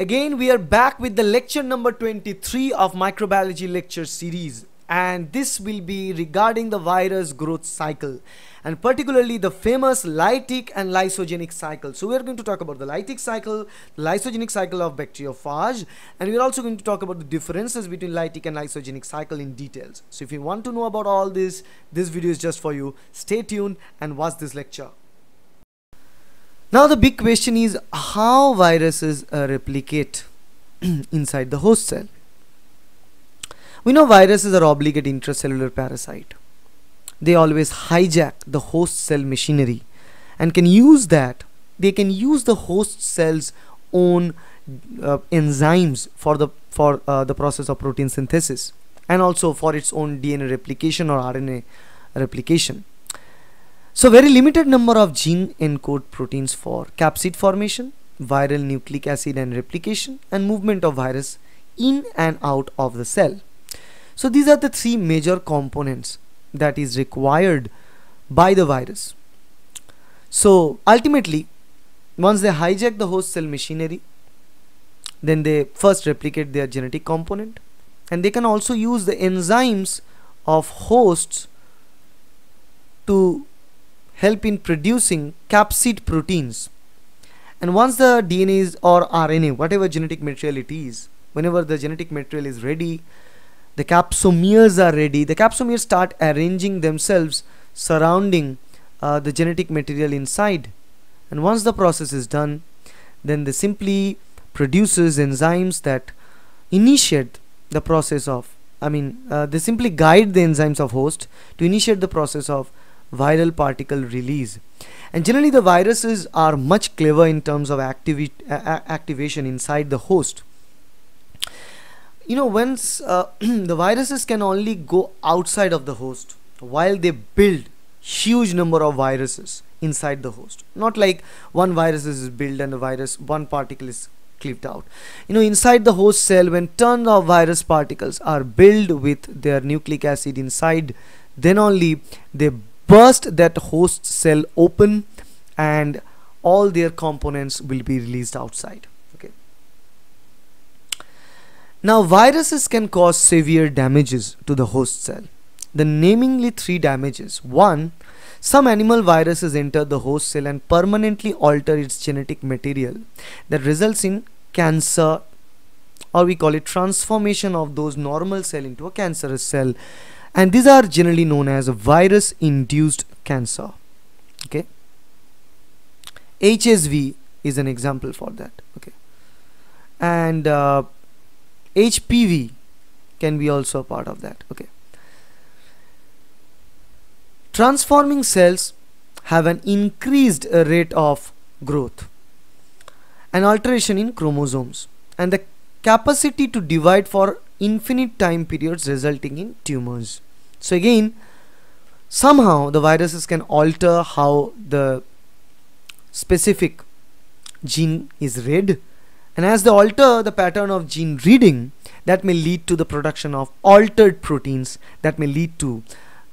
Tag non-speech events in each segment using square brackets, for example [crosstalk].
Again, we are back with the lecture number 23 of microbiology lecture series and this will be regarding the virus growth cycle and particularly the famous lytic and lysogenic cycle. So we are going to talk about the lytic cycle, the lysogenic cycle of bacteriophage and we are also going to talk about the differences between lytic and lysogenic cycle in details. So if you want to know about all this, this video is just for you. Stay tuned and watch this lecture. Now the big question is how viruses uh, replicate [clears throat] inside the host cell. We know viruses are obligate intracellular parasite. They always hijack the host cell machinery and can use that. They can use the host cell's own uh, enzymes for the for uh, the process of protein synthesis and also for its own DNA replication or RNA replication. So very limited number of gene encode proteins for capsid formation, viral nucleic acid and replication and movement of virus in and out of the cell. So these are the three major components that is required by the virus. So ultimately once they hijack the host cell machinery then they first replicate their genetic component and they can also use the enzymes of hosts to help in producing capsid proteins. And once the DNA is or RNA whatever genetic material it is whenever the genetic material is ready the capsomeres are ready the capsomeres start arranging themselves surrounding uh, the genetic material inside. And once the process is done then they simply produces enzymes that initiate the process of I mean uh, they simply guide the enzymes of host to initiate the process of viral particle release. And generally the viruses are much clever in terms of activi activation inside the host. You know once uh, [clears throat] the viruses can only go outside of the host while they build huge number of viruses inside the host. Not like one virus is built and the virus one particle is clipped out. You know inside the host cell when tons of virus particles are built with their nucleic acid inside then only they burst that host cell open and all their components will be released outside. Okay. Now viruses can cause severe damages to the host cell. The namingly three damages. One some animal viruses enter the host cell and permanently alter its genetic material that results in cancer or we call it transformation of those normal cell into a cancerous cell and these are generally known as virus induced cancer. Okay? HSV is an example for that. Okay? And uh, HPV can be also a part of that. Okay? Transforming cells have an increased rate of growth an alteration in chromosomes and the capacity to divide for infinite time periods resulting in tumors. So again somehow the viruses can alter how the specific gene is read and as they alter the pattern of gene reading that may lead to the production of altered proteins that may lead to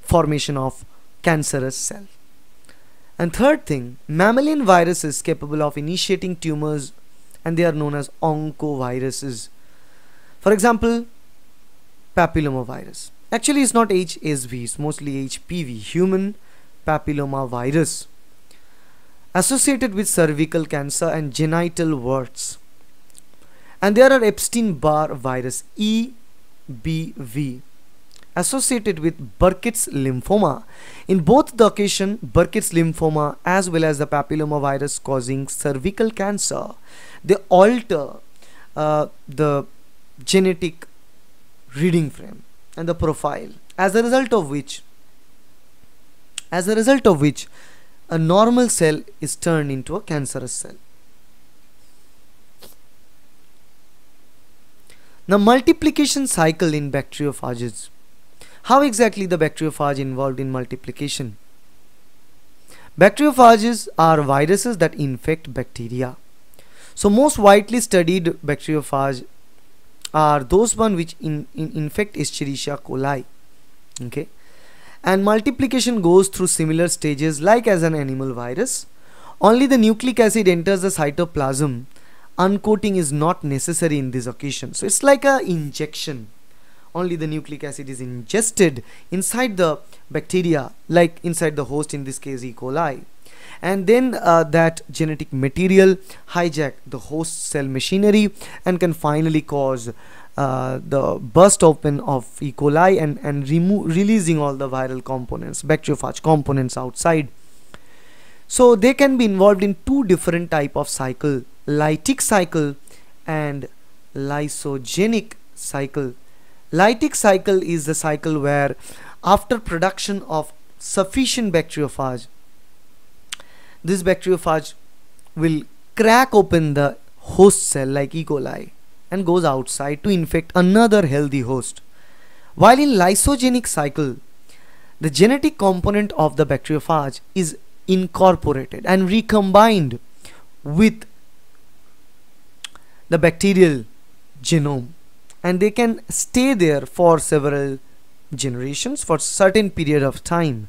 formation of cancerous cell. And third thing, mammalian viruses capable of initiating tumors and they are known as oncoviruses for example, papillomavirus. Actually, it's not HSV, it's mostly HPV, human papillomavirus, associated with cervical cancer and genital warts. And there are Epstein-Barr virus, EBV, associated with Burkitt's lymphoma. In both the occasion, Burkitt's lymphoma as well as the papillomavirus causing cervical cancer, they alter uh, the genetic reading frame and the profile as a result of which as a result of which a normal cell is turned into a cancerous cell. Now multiplication cycle in bacteriophages. How exactly the bacteriophage involved in multiplication? Bacteriophages are viruses that infect bacteria. So most widely studied bacteriophage are those one which in, in infect Escherichia coli okay? And multiplication goes through similar stages like as an animal virus. Only the nucleic acid enters the cytoplasm. Uncoating is not necessary in this occasion. So it's like a injection. Only the nucleic acid is ingested inside the bacteria like inside the host in this case E. coli and then uh, that genetic material hijack the host cell machinery and can finally cause uh, the burst open of E. coli and, and releasing all the viral components, bacteriophage components outside. So they can be involved in two different type of cycle, lytic cycle and lysogenic cycle. Lytic cycle is the cycle where after production of sufficient bacteriophage, this bacteriophage will crack open the host cell like E. coli and goes outside to infect another healthy host. While in lysogenic cycle, the genetic component of the bacteriophage is incorporated and recombined with the bacterial genome and they can stay there for several generations for certain period of time.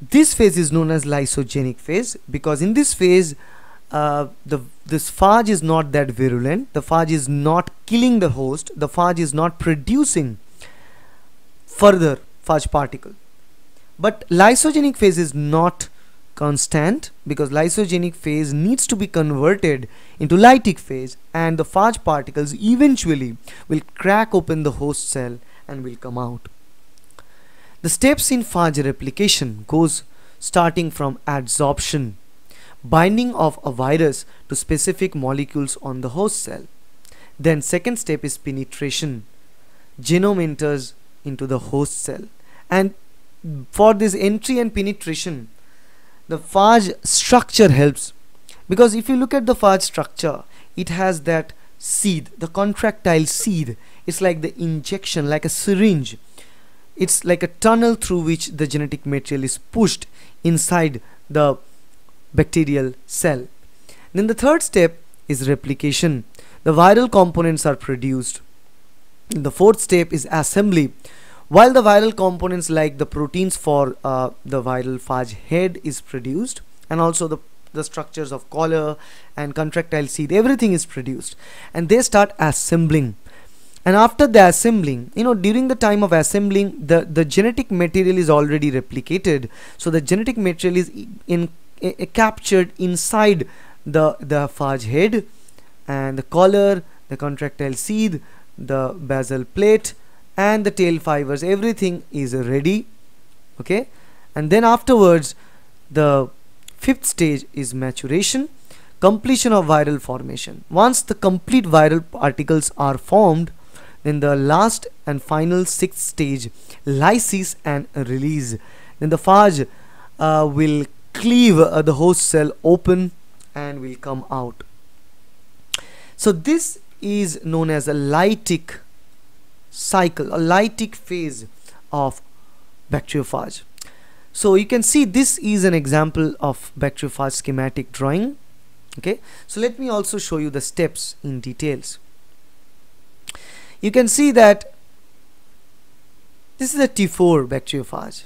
This phase is known as lysogenic phase because in this phase uh, the this phage is not that virulent. The phage is not killing the host. The phage is not producing further phage particle. But lysogenic phase is not constant because lysogenic phase needs to be converted into lytic phase and the phage particles eventually will crack open the host cell and will come out the steps in phage replication goes starting from adsorption binding of a virus to specific molecules on the host cell. Then second step is penetration. Genome enters into the host cell and for this entry and penetration the phage structure helps because if you look at the phage structure it has that seed the contractile seed it's like the injection like a syringe it's like a tunnel through which the genetic material is pushed inside the bacterial cell. Then the third step is replication. The viral components are produced. The fourth step is assembly. While the viral components like the proteins for uh, the viral phage head is produced and also the, the structures of collar and contractile seed, everything is produced and they start assembling and after the assembling you know during the time of assembling the the genetic material is already replicated. So the genetic material is in captured inside the the phage head and the collar the contractile seed the basal plate and the tail fibers. Everything is ready okay? And then afterwards the fifth stage is maturation completion of viral formation. Once the complete viral particles are formed then the last and final sixth stage lysis and release. Then the phage uh, will cleave uh, the host cell open and will come out. So this is known as a lytic cycle a lytic phase of bacteriophage so you can see this is an example of bacteriophage schematic drawing. Okay? So let me also show you the steps in details you can see that this is a T4 bacteriophage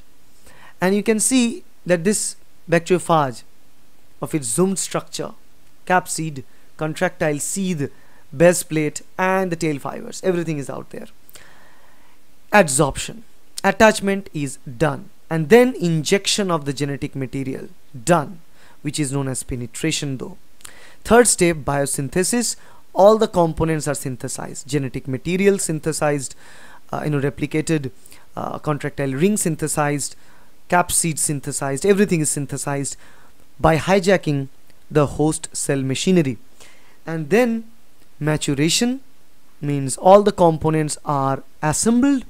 and you can see that this bacteriophage of its zoomed structure, capsid, contractile seed, base plate and the tail fibers. Everything is out there. Adsorption. Attachment is done and then injection of the genetic material done which is known as penetration though. Third step biosynthesis all the components are synthesized. Genetic material synthesized uh, you know replicated uh, contractile ring synthesized capsid synthesized everything is synthesized by hijacking the host cell machinery. And then maturation means all the components are assembled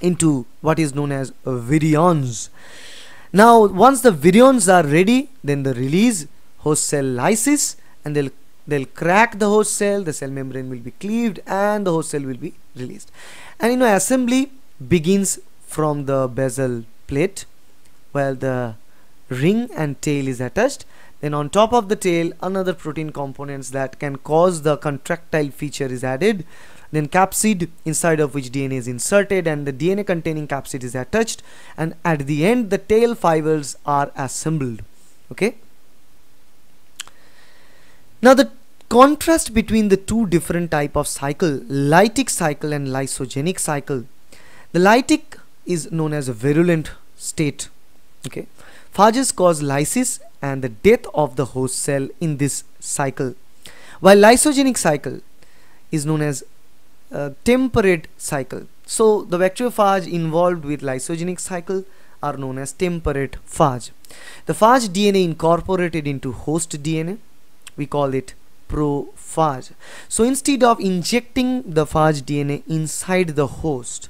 into what is known as virions. Now once the virions are ready then the release host cell lysis and they'll they'll crack the host cell the cell membrane will be cleaved and the host cell will be released. And you know assembly begins from the basal plate while the ring and tail is attached. Then on top of the tail another protein components that can cause the contractile feature is added. Then capsid inside of which DNA is inserted and the DNA containing capsid is attached. And at the end the tail fibers are assembled. Okay Now the contrast between the two different type of cycle, lytic cycle and lysogenic cycle. The lytic is known as a virulent state. Okay, phages cause lysis and the death of the host cell in this cycle, while lysogenic cycle is known as a temperate cycle. So the bacteriophage involved with lysogenic cycle are known as temperate phage. The phage DNA incorporated into host DNA, we call it prophage. So instead of injecting the phage DNA inside the host,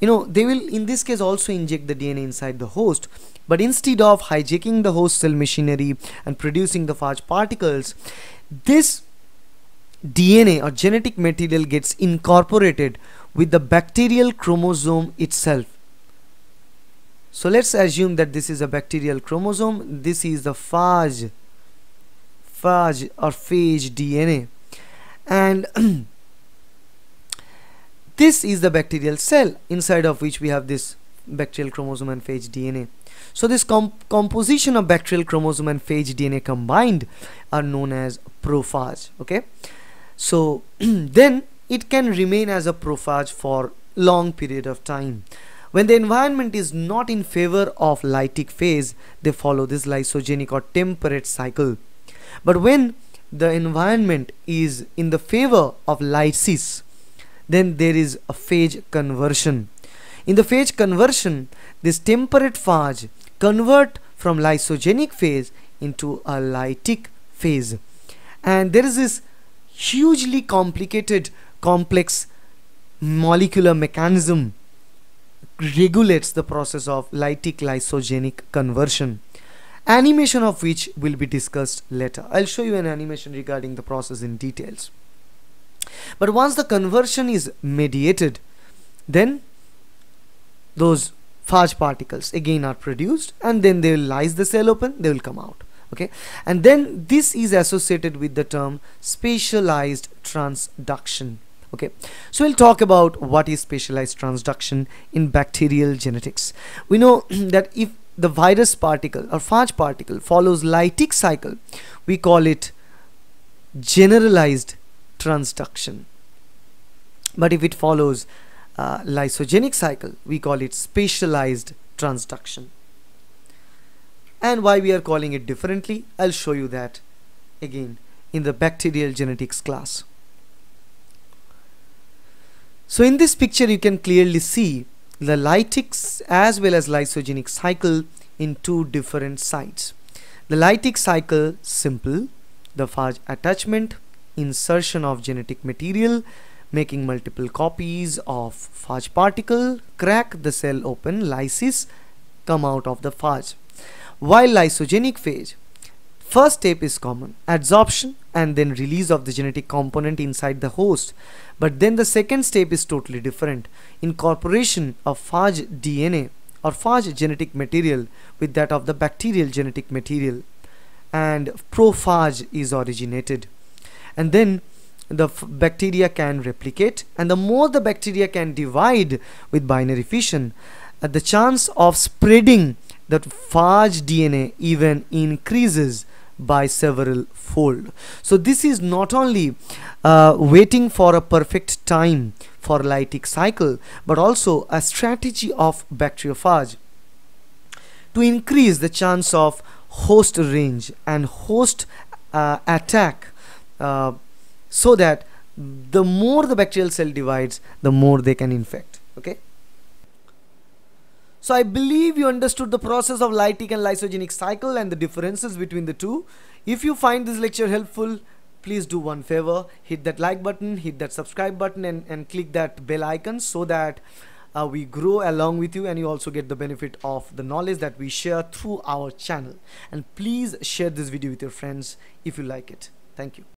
you know, they will in this case also inject the DNA inside the host, but instead of hijacking the host cell machinery and producing the phage particles, this DNA or genetic material gets incorporated with the bacterial chromosome itself. So let's assume that this is a bacterial chromosome, this is the phage phage or phage DNA and [clears throat] this is the bacterial cell inside of which we have this bacterial chromosome and phage DNA so this comp composition of bacterial chromosome and phage DNA combined are known as prophage okay? So [clears throat] then it can remain as a prophage for long period of time. When the environment is not in favor of lytic phase they follow this lysogenic or temperate cycle but when the environment is in the favor of lysis, then there is a phage conversion. In the phage conversion, this temperate phage convert from lysogenic phase into a lytic phase. And there is this hugely complicated complex molecular mechanism regulates the process of lytic lysogenic conversion animation of which will be discussed later. I'll show you an animation regarding the process in details. But once the conversion is mediated, then those phage particles again are produced and then they will lyse the cell open, they will come out. Okay, and then this is associated with the term specialized transduction. Okay, so we'll talk about what is specialized transduction in bacterial genetics. We know [clears throat] that if the virus particle or phage particle follows lytic cycle. We call it generalized transduction. But if it follows uh, lysogenic cycle we call it specialized transduction. And why we are calling it differently? I'll show you that again in the bacterial genetics class. So in this picture you can clearly see the lytic as well as lysogenic cycle in two different sites. The lytic cycle simple, the phage attachment, insertion of genetic material, making multiple copies of phage particle, crack the cell open, lysis, come out of the phage. While lysogenic phase, first step is common, adsorption and then release of the genetic component inside the host. But then the second step is totally different. Incorporation of phage DNA or phage genetic material with that of the bacterial genetic material and prophage is originated. And then the bacteria can replicate and the more the bacteria can divide with binary fission, uh, the chance of spreading that phage DNA even increases by several fold. So this is not only uh, waiting for a perfect time for lytic cycle but also a strategy of bacteriophage to increase the chance of host range and host uh, attack uh, so that the more the bacterial cell divides the more they can infect okay so I believe you understood the process of lytic and lysogenic cycle and the differences between the two. If you find this lecture helpful, please do one favor, hit that like button, hit that subscribe button and, and click that bell icon so that uh, we grow along with you and you also get the benefit of the knowledge that we share through our channel. And please share this video with your friends if you like it. Thank you.